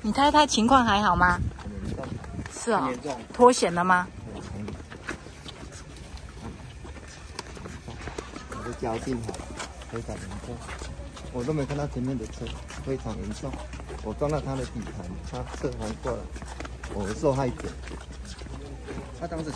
你猜他情况还好吗？是啊、脱险了吗？我的脚病好，非常严重，我都没看到前面的车，非常严重，我撞到他的底盘，他侧翻过来，我是受害者。他当时。